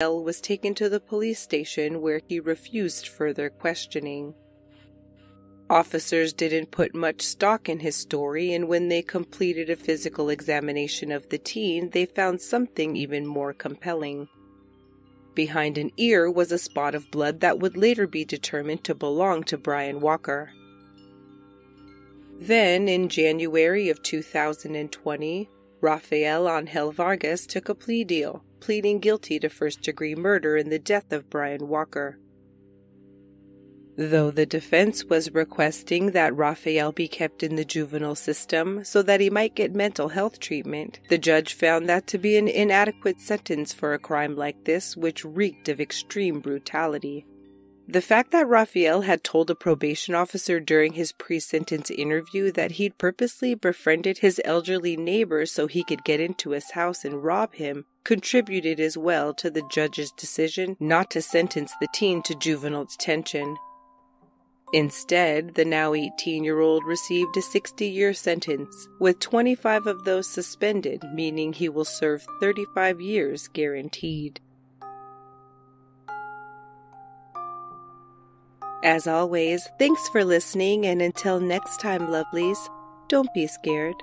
Raphael was taken to the police station where he refused further questioning. Officers didn't put much stock in his story, and when they completed a physical examination of the teen, they found something even more compelling. Behind an ear was a spot of blood that would later be determined to belong to Bryan Walker. Then, in January of 2020, Raphael Angel Vargas took a plea deal, pleading guilty to first degree murder in the death of Bryan Walker. Though the defense was requesting that Raphael be kept in the juvenile system so that he might get mental health treatment, the judge found that to be an inadequate sentence for a crime like this, which reeked of extreme brutality. The fact that Raphael had told a probation officer during his pre sentence interview that he'd purposely befriended his elderly neighbor so he could get into his house and rob him contributed as well to the judge's decision not to sentence the teen to juvenile detention. Instead, the now 18 year old received a 60 year sentence, with 25 of those suspended, meaning he will serve 35 years guaranteed. As always, thanks for listening, and until next time, lovelies, don't be scared.